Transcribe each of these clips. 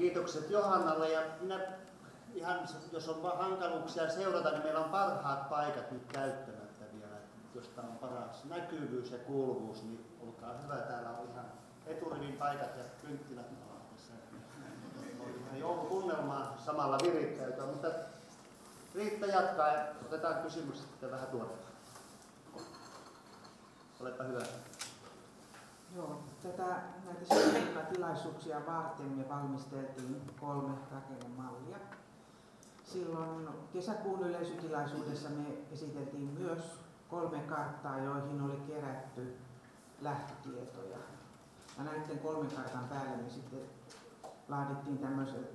kiitokset Johannalle ja minä ihan, jos on hankaluuksia seurata, niin meillä on parhaat paikat nyt käyttämättä vielä, josta on paras näkyvyys ja kuuluvuus, niin olkaa hyvä, täällä on ihan eturivin paikat ja kynttilät tässä. On joulutunnelmaa samalla virittäytyä, mutta Riitta jatkaa ja otetaan kysymykset sitten vähän tuoreelta. Olepa hyvä. Joo, tätä, näitä tilaisuuksia varten me valmisteltiin kolme rakennemallia. Silloin kesäkuun yleisötilaisuudessa me esiteltiin myös kolme karttaa, joihin oli kerätty lähtötietoja. Ja näiden kolmen kartan päälle me sitten laadittiin tämmöiset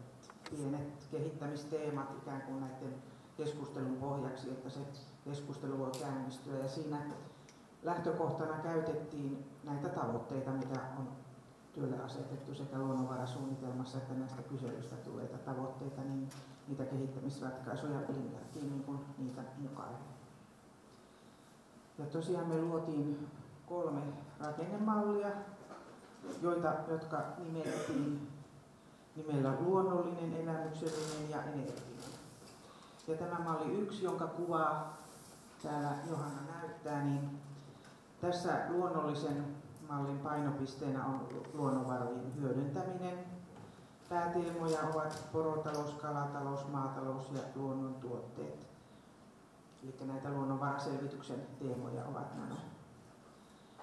pienet kehittämisteemat ikään kuin näiden keskustelun pohjaksi, että se keskustelu voi käynnistyä. Ja siinä lähtökohtana käytettiin näitä tavoitteita, mitä on työlle asetettu sekä luonnonvarasuunnitelmassa että näistä kyselyistä tulleita tavoitteita, niin niitä kehittämisratkaisuja linjattiin niin kuin niitä mukaan. Ja tosiaan me luotiin kolme rakennemallia, joita, jotka nimettiin nimellä luonnollinen, elämyksellinen ja energinen. Ja tämä malli yksi, jonka kuvaa täällä Johanna näyttää, niin tässä luonnollisen mallin painopisteenä on luonnonvarojen hyödyntäminen. Pääteemoja ovat porotalous, kalatalous, maatalous ja luonnontuotteet. Eli näitä luonnonvaraselvityksen teemoja ovat nämä.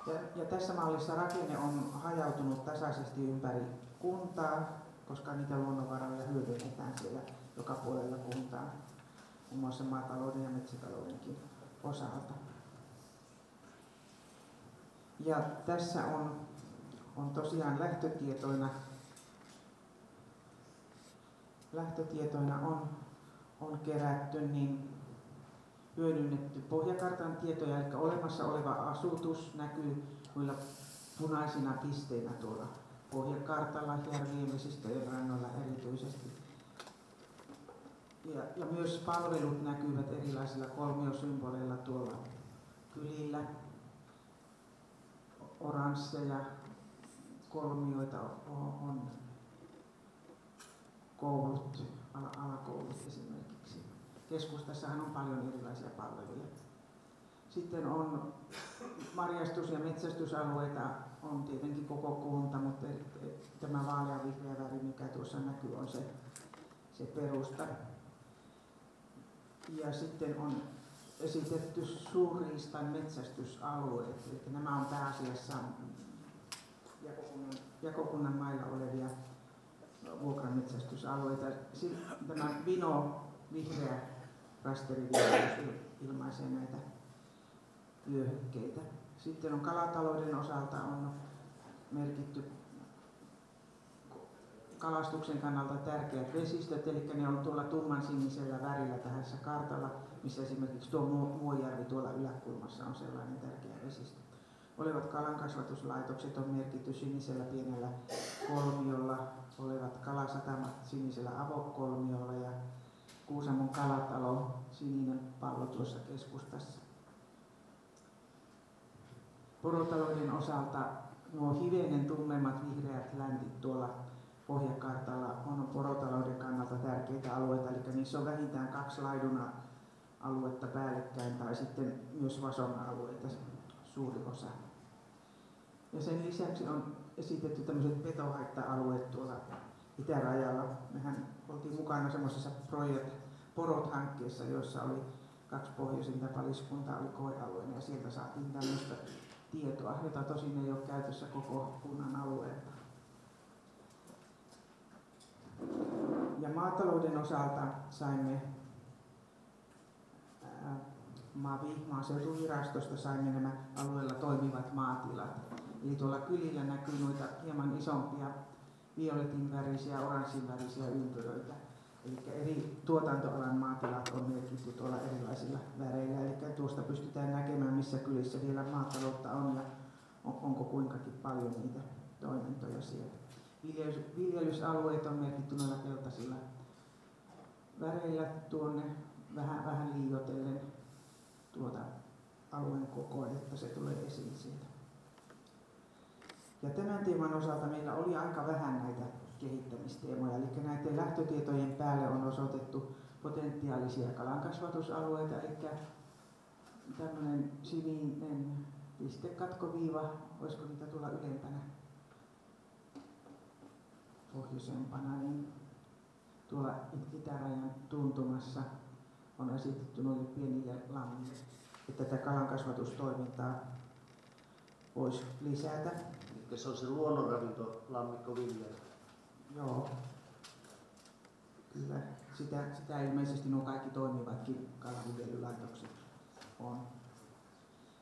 Ja, ja tässä mallissa rakenne on hajautunut tasaisesti ympäri kuntaa, koska niitä luonnonvaroja hyödynnetään siellä joka puolella kuntaa, muun muassa maatalouden ja metsätaloudenkin osalta. Ja tässä on, on tosiaan lähtötietoina, lähtötietoina on, on kerätty niin hyödynnetty pohjakartan tietoja, eli olemassa oleva asutus näkyy noilla punaisina pisteinä tuolla pohjakartalla järvien vesistöjen rannoilla erityisesti. Ja, ja myös palvelut näkyvät erilaisilla kolmiosymboleilla tuolla kylillä oransseja kolmioita on koulut, alakoulut esimerkiksi. Keskustassahan on paljon erilaisia palveluja. Sitten on marjastus- ja metsästysalueita, on tietenkin koko kunta, mutta tämä vihreä väri, mikä tuossa näkyy, on se, se perusta. Ja sitten on esitetty suurriistan metsästysalueet. Eli nämä on pääasiassa jakokunnan, jakokunnan mailla olevia vuokrametsästysalueita. Tämä Vino vihreä rasteriviivaus ilmaisee näitä vyöhykkeitä. Sitten on kalatalouden osalta on merkitty kalastuksen kannalta tärkeät vesistöt, eli ne on tuolla tumman sinisellä värillä tässä kartalla, missä esimerkiksi tuo Muojärvi tuolla yläkulmassa on sellainen tärkeä vesistö. Olevat kalankasvatuslaitokset on merkitty sinisellä pienellä kolmiolla, olevat kalasatamat sinisellä avokolmiolla ja Kuusamon kalatalo, sininen pallo tuossa keskustassa. Porotalouden osalta nuo hivenen tummemmat vihreät läntit tuolla pohjakartalla on porotalouden kannalta tärkeitä alueita, eli niissä on vähintään kaksi laiduna aluetta päällekkäin tai sitten myös vasona alueita suuri osa. Ja sen lisäksi on esitetty tämmöiset petohaitta-alueet tuolla itärajalla. Mehän oltiin mukana semmoisessa projekt Porot-hankkeessa, jossa oli kaksi pohjoisinta paliskuntaa oli koealueena ja sieltä saatiin tämmöistä tietoa, jota tosin ei ole käytössä koko kunnan alueelta. Ja maatalouden osalta saimme MAVI, maaseutuvirastosta saimme nämä alueella toimivat maatilat. Eli tuolla kylillä näkyy noita hieman isompia violetin värisiä, oranssin värisiä ympyröitä. Eli eri tuotantoalan maatilat on merkitty tuolla erilaisilla väreillä. Eli tuosta pystytään näkemään, missä kylissä vielä maataloutta on ja onko kuinkakin paljon niitä toimintoja siellä. Viljelys, viljelysalueet on merkitty noilla keltaisilla väreillä tuonne vähän, vähän liioitellen tuota alueen kokoa, että se tulee esiin sieltä. Ja tämän teeman osalta meillä oli aika vähän näitä kehittämisteemoja. Eli näiden lähtötietojen päälle on osoitettu potentiaalisia kalankasvatusalueita, eli tämmöinen sininen pistekatkoviiva, voisiko niitä tulla ylempänä pohjoisempana, niin tuolla itärajan tuntumassa on esitetty noille pienille lammille, että tätä kalankasvatustoimintaa voisi lisätä. Eli se on se luonnonravinto lammikko Ville. Joo. Kyllä. Sitä, sitä ilmeisesti nuo kaikki toimivatkin kalaviljelylaitokset on.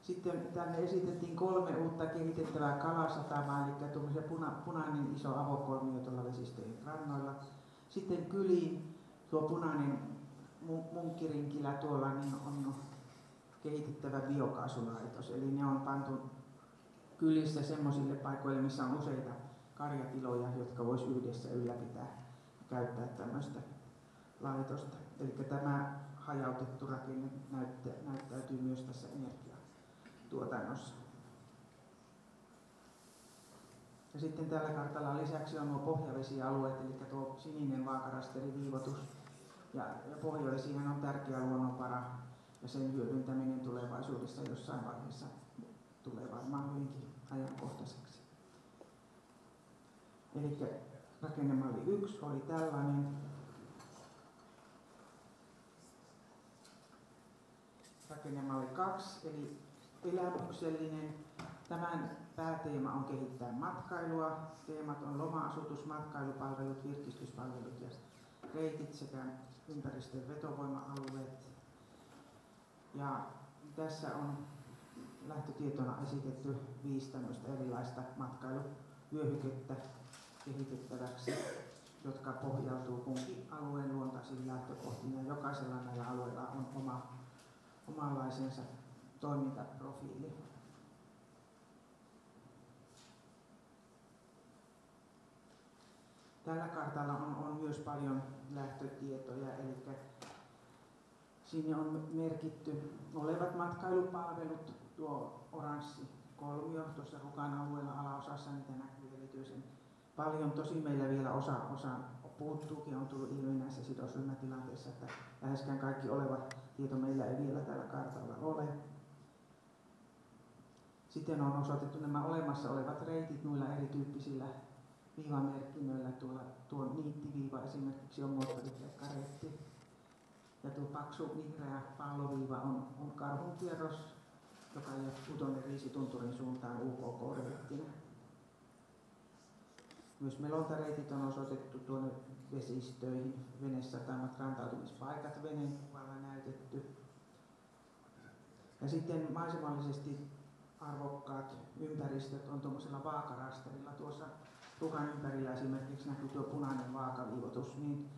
Sitten tänne esitettiin kolme uutta kehitettävää kalasatamaa, eli tuommoisia puna, punainen iso avokolmio tuolla vesistöjen rannoilla. Sitten kyliin tuo punainen munkkirinkilä tuolla niin on kehitettävä biokaasulaitos. Eli ne on pantu kylissä semmoisille paikoille, missä on useita karjatiloja, jotka vois yhdessä ylläpitää käyttää tämmöistä laitosta. Eli tämä hajautettu rakenne näyttäytyy myös tässä energiatuotannossa. Ja sitten tällä kartalla lisäksi on nuo pohjavesialueet, eli tuo sininen vaakarasteriviivotus. Ja, ja pohjavesihän on tärkeä luonnonvara ja sen hyödyntäminen tulevaisuudessa jossain vaiheessa tulee varmaan hyvinkin ajankohtaiseksi. Eli rakennemalli 1 oli tällainen. Rakennemalli 2 eli elämyksellinen. Tämän pääteema on kehittää matkailua. Teemat on loma-asutus, matkailupalvelut, virkistyspalvelut ja reitit sekä ympäristön vetovoima-alueet. Ja tässä on lähtötietona esitetty viisi erilaista matkailuvyöhykettä kehitettäväksi, jotka pohjautuu kunkin alueen luontaisiin lähtökohtiin ja jokaisella näillä alueilla on oma, omanlaisensa toimintaprofiili. Tällä kartalla on, on myös paljon lähtötietoja, eli sinne on merkitty olevat matkailupalvelut, tuo oranssi kolmio tuossa Rukan alueella alaosassa, niitä näkyy erityisen paljon. Tosi meillä vielä osa, osa puuttuukin, on tullut ilmi näissä sidosryhmätilanteissa, että läheskään kaikki oleva tieto meillä ei vielä tällä kartalla ole. Sitten on osoitettu nämä olemassa olevat reitit noilla erityyppisillä viivamerkinnöillä. Tuolla tuo niittiviiva esimerkiksi on moottorikelkkareitti. Ja tuo paksu vihreä palloviiva on, on karhunkierros, joka jatkuu tuonne Riisitunturin suuntaan UK-reittinä. Myös melontareitit on osoitettu tuonne vesistöihin, venesatamat, rantautumispaikat veneen kuvalla näytetty. Ja sitten maisemallisesti arvokkaat ympäristöt on tuommoisella vaakarasterilla. Tuossa Rukan ympärillä esimerkiksi näkyy tuo punainen vaakaviivotus, niin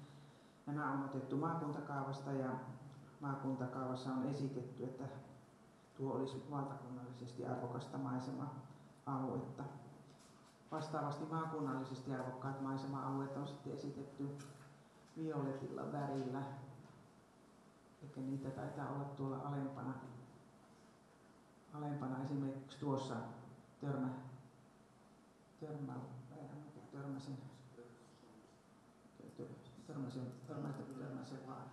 nämä on otettu maakuntakaavasta ja maakuntakaavassa on esitetty, että tuo olisi valtakunnallisesti arvokasta maisema-aluetta. Vastaavasti maakunnallisesti arvokkaat maisema-alueet on sitten esitetty violetilla värillä. Eli niitä taitaa olla tuolla alempana, alempana esimerkiksi tuossa törmä, törmä, törmäsen, törmäsen, törmäsen, törmäsen vaan.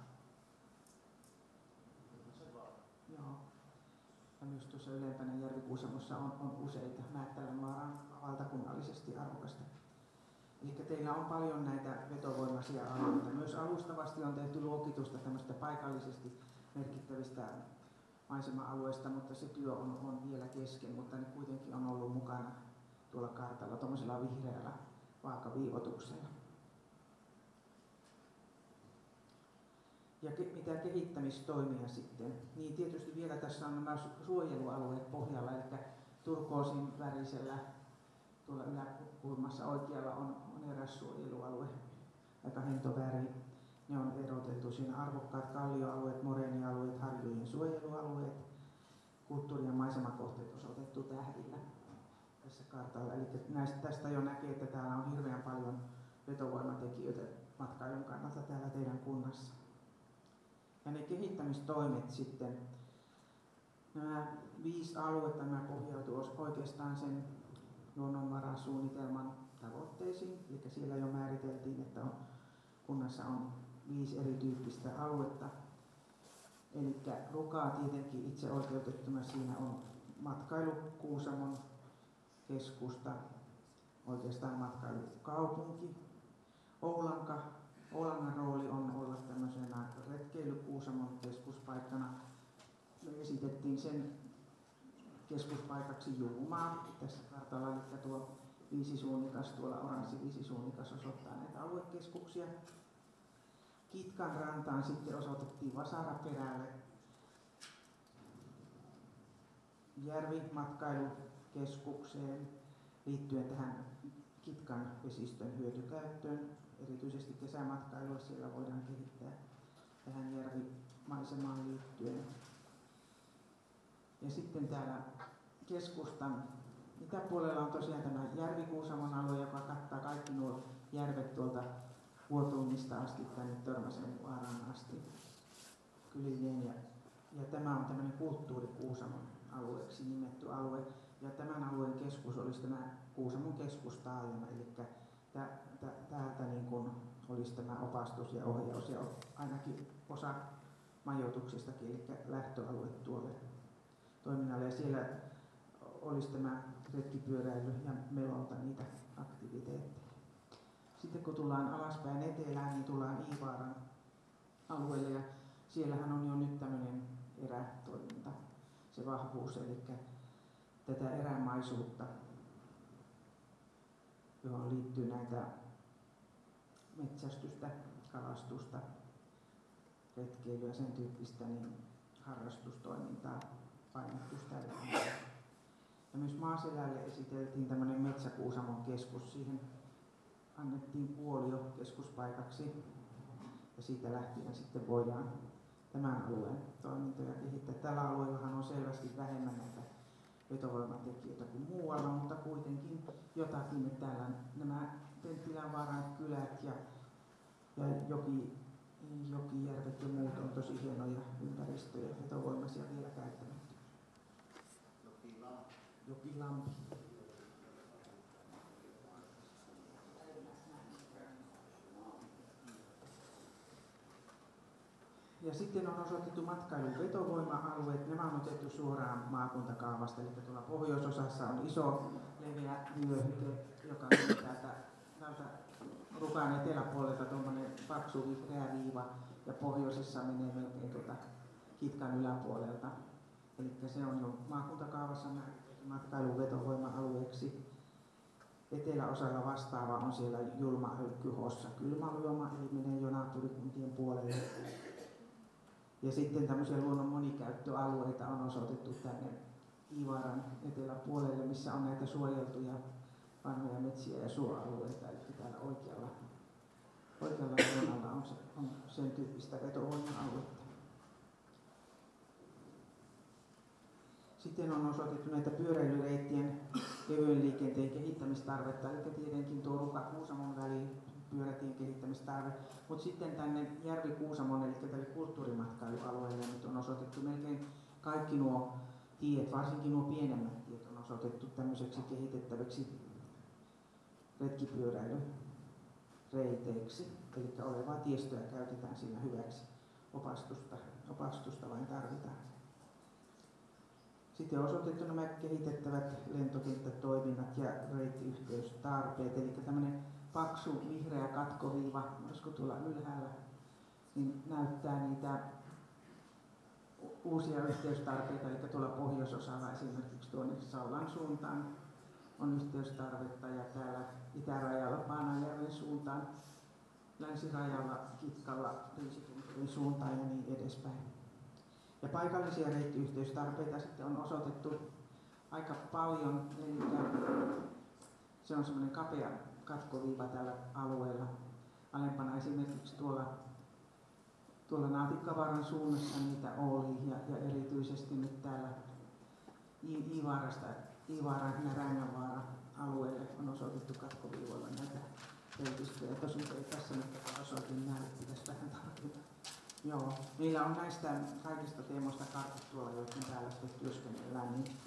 Joo. Ja myös tuossa ylempänä Järvikuusamossa on, on useita Määttälän vaaran valtakunnallisesti arvokasta. Eli teillä on paljon näitä vetovoimaisia alueita. Myös alustavasti on tehty luokitusta tämmöistä paikallisesti merkittävistä maisema-alueista, mutta se työ on, on vielä kesken, mutta ne kuitenkin on ollut mukana tuolla kartalla tuommoisella vihreällä vaakaviivotuksella. Ja ke, mitä kehittämistoimia sitten? Niin tietysti vielä tässä on nämä suojelualueet pohjalla, eli turkoosin värisellä tuolla yläkulmassa oikealla on, on eräs suojelualue, aika hentoväri. Ne on erotettu siinä arvokkaat kallioalueet, moreenialueet, harjujen suojelualueet, kulttuuri- ja maisemakohteet osoitettu tähdillä tässä kartalla. Eli näistä, tästä jo näkee, että täällä on hirveän paljon vetovoimatekijöitä matkailun kannalta täällä teidän kunnassa. Ja ne kehittämistoimet sitten, nämä viisi aluetta, nämä pohjautuu oikeastaan sen luonnonvarasuunnitelman tavoitteisiin. Eli siellä jo määriteltiin, että on, kunnassa on viisi erityyppistä aluetta. Eli Rukaa tietenkin itse oikeutettuna siinä on matkailu Kuusamon keskusta, oikeastaan matkailukaupunki. Oulanka, Oulangan rooli on olla tämmöisenä retkeily Kuusamon keskuspaikkana. Me esitettiin sen keskuspaikaksi Juumaa tässä kartalla, eli tuo viisisuunnikas, tuolla oranssi viisisuunnikas osoittaa näitä aluekeskuksia. Kitkan rantaan sitten osoitettiin Vasaraperälle järvimatkailukeskukseen liittyen tähän Kitkan vesistön hyötykäyttöön. Erityisesti kesämatkailulla siellä voidaan kehittää tähän järvimaisemaan liittyen. Ja sitten täällä keskustan itäpuolella on tosiaan tämä Järvikuusamon alue, joka kattaa kaikki nuo järvet tuolta Vuotuumista asti tänne Törmäsen vaaraan asti kylilleen. Ja, ja tämä on tämmöinen kulttuurikuusamon alueeksi nimetty alue. Ja tämän alueen keskus olisi tämä Kuusamon keskustaajama, eli täältä niin kuin olisi tämä opastus ja ohjaus ja ainakin osa majoituksestakin, eli lähtöalue tuolle toiminnalle. Ja siellä olisi tämä retkipyöräily ja melonta niitä aktiviteetteja. Sitten kun tullaan alaspäin etelään, niin tullaan Iivaaran alueelle ja siellähän on jo nyt tämmöinen erätoiminta, se vahvuus, eli tätä erämaisuutta, johon liittyy näitä metsästystä, kalastusta, retkeilyä, sen tyyppistä niin harrastustoimintaa painottuisi tällä Ja myös Maaselälle esiteltiin tämmöinen Metsäkuusamon keskus. Siihen annettiin puolio keskuspaikaksi ja siitä lähtien sitten voidaan tämän alueen toimintoja kehittää. Tällä alueellahan on selvästi vähemmän näitä vetovoimatekijöitä kuin muualla, mutta kuitenkin jotakin, että täällä nämä Penttilänvaaran kylät ja, ja joki, jokijärvet ja muut on tosi hienoja ympäristöjä, vetovoimaisia vielä käyttämättä. Jokilampi. Jokilampi. Ja sitten on osoitettu matkailun vetovoima-alueet. Nämä on otettu suoraan maakuntakaavasta. Eli tuolla pohjoisosassa on iso leveä vyöhyke, joka on täältä, täältä Rukaan eteläpuolelta tuommoinen paksu vihreä viiva ja pohjoisessa menee melkein tuota Kitkan yläpuolelta. Eli se on jo maakuntakaavassa matkailun vetovoima-alueeksi. Eteläosalla vastaava on siellä Julma Hölkkyhossa kylmäluoma, eli menee jo naapurikuntien puolelle. Ja sitten tämmöisiä luonnon monikäyttöalueita on osoitettu tänne Ivaran eteläpuolelle, missä on näitä suojeltuja vanhoja metsiä ja suoalueita, eli täällä oikealla, oikealla reunalla on, se, on sen tyyppistä vetovoima-aluetta. Sitten on osoitettu näitä pyöräilyreittien kevyen liikenteen kehittämistarvetta, eli tietenkin tuo Ruka Kuusamon väliin pyörätien kehittämistarve. Mutta sitten tänne Järvi Kuusamon, eli tälle kulttuurimatkailualueelle nyt on osoitettu melkein kaikki nuo tiet, varsinkin nuo pienemmät tiet on osoitettu tämmöiseksi kehitettäväksi retkipyöräilyreiteiksi. Eli olevaa tiestöä käytetään siinä hyväksi. Opastusta, opastusta vain tarvitaan. Sitten on osoitettu nämä kehitettävät lentokenttätoiminnat ja reittiyhteystarpeet, eli tämmöinen paksu vihreä katkoviiva, olisiko tuolla ylhäällä, niin näyttää niitä uusia yhteystarpeita, eli tuolla pohjoisosalla esimerkiksi tuonne Sallan suuntaan on yhteystarvetta ja täällä itärajalla Paanajärven suuntaan, länsirajalla Kitkalla Riisitunturin suuntaan ja niin edespäin. Ja paikallisia reittiyhteystarpeita sitten on osoitettu aika paljon, eli se on semmoinen kapea katkoviiva tällä alueella. Alempana esimerkiksi tuolla, tuolla Naatikkavaaran suunnassa niitä oli ja, ja erityisesti nyt täällä Iivaarasta, Iivaaran ja Rängänvaaran alueelle on osoitettu katkoviivoilla näitä reitistöjä. Tosin ei tässä nyt osoitin näin, pitäisi vähän tarkita. Joo, meillä on näistä kaikista teemoista kartat tuolla, joiden täällä sitten työskennellään, niin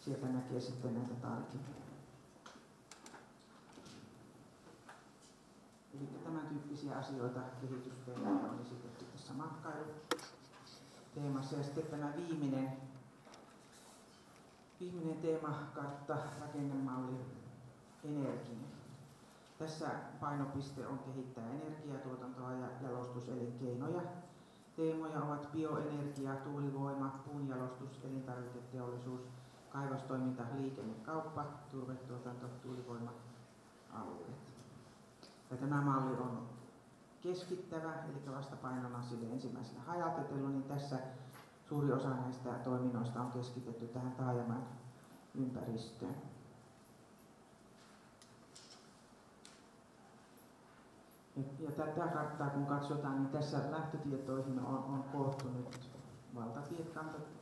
sieltä näkee sitten näitä tarkemmin. Kriittisiä asioita kehitysteemoja on esitetty tässä matkailuteemassa. Ja sitten tämä viimeinen, viimeinen teemakartta, rakennemalli, energia. Tässä painopiste on kehittää energiatuotantoa ja jalostuselinkeinoja. Teemoja ovat bioenergia, tuulivoima, puunjalostus, elintarviketeollisuus, kaivostoiminta, liikenne, kauppa, turvetuotanto, tuulivoima, alueet. Ja tämä malli on keskittävä, eli vastapainona sille ensimmäiselle hajautetellu, niin tässä suuri osa näistä toiminnoista on keskitetty tähän taajaman ympäristöön. Ja tätä karttaa kun katsotaan, niin tässä lähtötietoihin on, on koottu nyt valtatiet,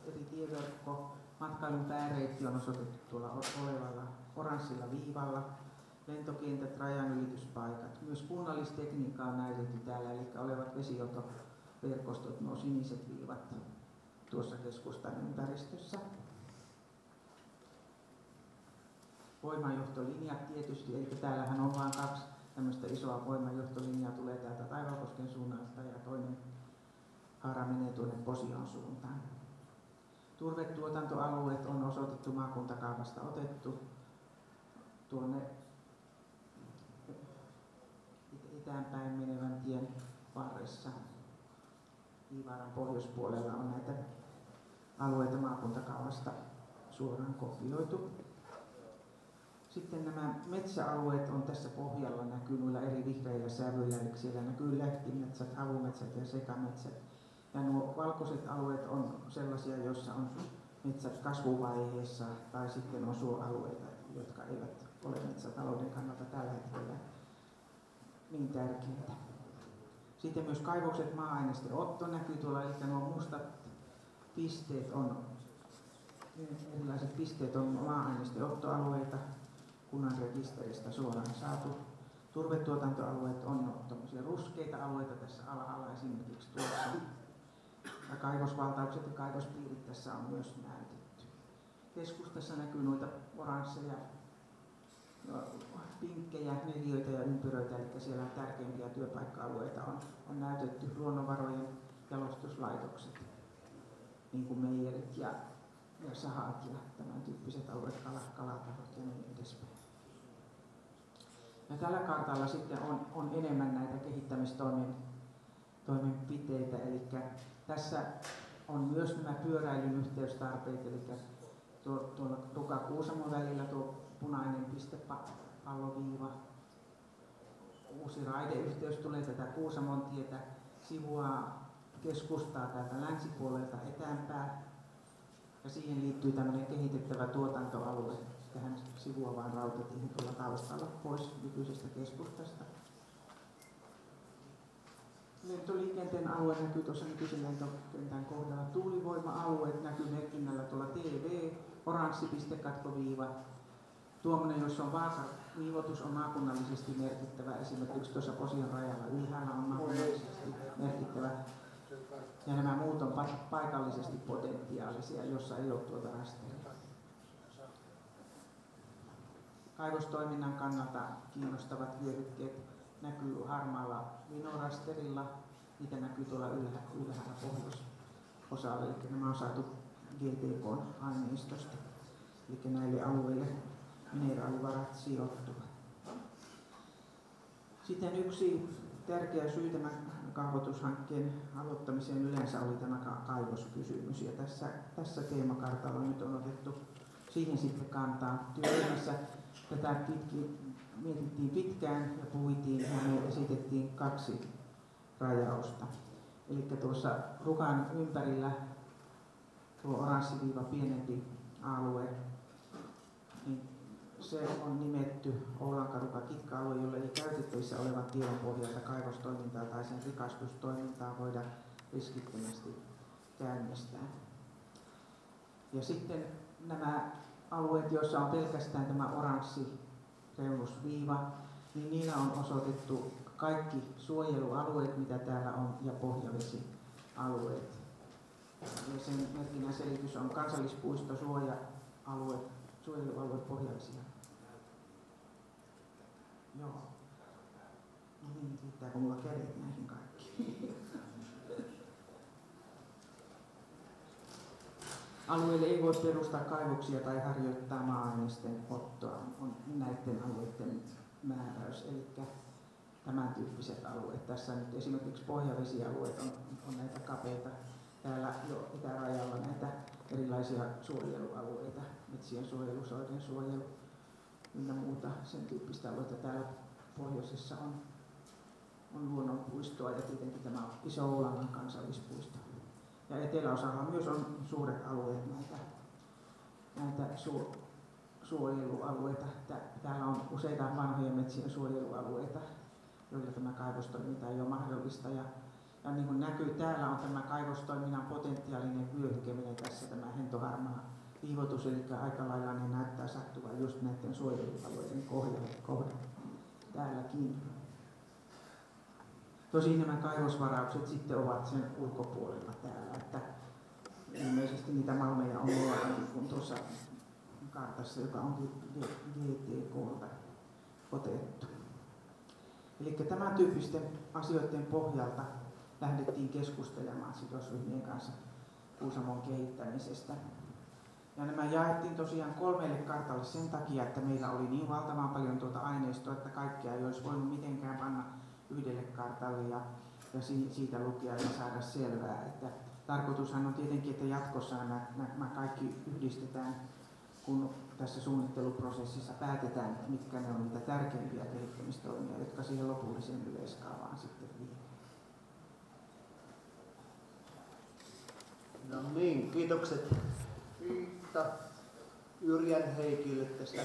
eri tieverkko, matkailun pääreitti on osoitettu tuolla olevalla oranssilla viivalla, lentokentät, rajanylityspaikat. Myös kunnallistekniikka on näytetty täällä, eli olevat vesijohtoverkostot, nuo siniset viivat tuossa keskustan ympäristössä. Voimajohtolinjat tietysti, eli täällähän on vain kaksi tämmöistä isoa voimajohtolinjaa tulee täältä Taivalkosken suunnalta ja toinen haara menee tuonne Posion suuntaan. Turvetuotantoalueet on osoitettu maakuntakaavasta otettu tuonne itäänpäin menevän tien varressa. Viivaaran pohjoispuolella on näitä alueita maakuntakaavasta suoraan kopioitu. Sitten nämä metsäalueet on tässä pohjalla, näkyy noilla eri vihreillä sävyillä, eli siellä näkyy lehtimetsät, havumetsät ja sekametsät. Ja nuo valkoiset alueet on sellaisia, joissa on metsät kasvuvaiheessa tai sitten on suoalueita, jotka eivät ole metsätalouden kannalta tällä hetkellä niin tärkeitä. Sitten myös kaivokset maa-aineisten otto näkyy tuolla, eli nuo mustat pisteet on, erilaiset pisteet on maa-aineisten ottoalueita, kunnan rekisteristä suoraan saatu. Turvetuotantoalueet on tämmöisiä ruskeita alueita tässä alhaalla esimerkiksi tuossa. Ja kaivosvaltaukset ja kaivospiirit tässä on myös näytetty. Keskustassa näkyy noita oransseja, pinkkejä, neljöitä ja ympyröitä, eli siellä on tärkeimpiä työpaikka-alueita on, on näytetty luonnonvarojen jalostuslaitokset, niin kuin meijerit ja, ja sahat ja tämän tyyppiset alueet, kalatahot ja niin edespäin. Ja tällä kartalla sitten on, on enemmän näitä kehittämistoimenpiteitä, eli tässä on myös nämä pyöräilyn yhteystarpeet, eli tuo, tuolla Tuka-Kuusamon välillä tuo punainen piste palloviiva, uusi raideyhteys tulee tätä Kuusamon tietä, sivua keskustaa täältä länsipuolelta etäänpää ja siihen liittyy tämmöinen kehitettävä tuotantoalue tähän sivuavaan rautatiehen tuolla taustalla pois nykyisestä keskustasta. Lentoliikenteen alue näkyy tuossa nykyisen lentokentän kohdalla. Tuulivoima-alueet näkyy merkinnällä tuolla TV, oranssi. Tuommoinen, jossa on vaasa viivotus on maakunnallisesti merkittävä. Esimerkiksi tuossa Posion rajalla ylhäällä on maakunnallisesti merkittävä. Ja nämä muut on paikallisesti potentiaalisia, jossa ei ole tuota rasteria. kaivostoiminnan kannalta kiinnostavat hyödykkeet näkyy harmaalla vinorasterilla. Niitä näkyy tuolla ylhä, ylhäällä pohjoisosalla, eli nämä on saatu GTK-aineistosta. Eli näille alueille mineraalivarat sijoittuvat. Sitten yksi tärkeä syy tämän kaavoitushankkeen aloittamiseen yleensä oli tämä kaivoskysymys. Ja tässä, tässä teemakartalla nyt on otettu siihen sitten kantaa työryhmässä Tätä pitkin, mietittiin pitkään ja puhuitiin ja me esitettiin kaksi rajausta. Eli tuossa rukan ympärillä tuo oranssiviiva pienempi alue, niin se on nimetty Oulankaruka kitka-alue, jolle ei käytettävissä olevan tiedon pohjalta kaivostoimintaa tai sen rikastustoimintaa voida riskittömästi käynnistää. Ja sitten nämä alueet, joissa on pelkästään tämä oranssi reunusviiva, niin niillä on osoitettu kaikki suojelualueet, mitä täällä on, ja pohjavesialueet. Ja sen merkinnän selitys on kansallispuisto, suoja-alue, suojelualue, pohjavesi. Joo. Niin, riittääkö mulla kädet näihin kaikkiin? Alueelle ei voi perustaa kaivoksia tai harjoittaa maa-ainesten ottoa, on näiden alueiden määräys. Eli tämän tyyppiset alueet. Tässä nyt esimerkiksi pohjavesialueet on, on näitä kapeita. Täällä jo itärajalla näitä erilaisia suojelualueita, metsien suojelu, soiden suojelu ynnä muuta sen tyyppistä alueita. Täällä pohjoisessa on, on luonnonpuistoa ja tietenkin tämä Iso Oulangan kansallispuisto. Ja eteläosalla myös on suuret alueet näitä, näitä su, suojelualueita. Täällä on useita vanhoja metsien suojelualueita, joilla tämä kaivostoiminta ei ole mahdollista. Ja, ja niin kuin näkyy, täällä on tämä kaivostoiminnan potentiaalinen vyöhykeminen tässä, tämä hentoharmaa viivoitus, eli aika lailla ne näyttää sattuvan just näiden suojelualueiden kohdalle täälläkin. Tosin nämä kaivosvaraukset sitten ovat sen ulkopuolella täällä, että ilmeisesti niitä malmeja on muuallakin kuin tuossa kartassa, joka on GTK otettu. Eli tämän tyyppisten asioiden pohjalta lähdettiin keskustelemaan sidosryhmien kanssa Kuusamon kehittämisestä. Ja nämä jaettiin tosiaan kolmelle kartalle sen takia, että meillä oli niin valtavan paljon tuota aineistoa, että kaikkia ei olisi voinut mitenkään panna yhdelle kartalle ja, ja siitä lukea ja saada selvää. Että tarkoitushan on tietenkin, että jatkossa nämä, nämä kaikki yhdistetään, kun tässä suunnitteluprosessissa päätetään, mitkä ne on niitä tärkeimpiä kehittämistoimia, jotka siihen lopulliseen yleiskaavaan sitten vie. No niin, kiitokset Riitta Yrjän Heikille tästä,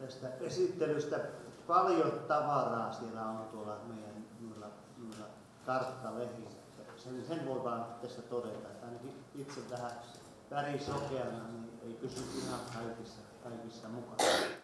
tästä esittelystä. Paljon tavaraa siellä on tuolla meidän noilla, noilla karttalehdissä. Sen, sen voi vaan tästä todeta, että ainakin itse vähän värisokeana niin ei pysy ihan kaikissa, kaikissa mukana.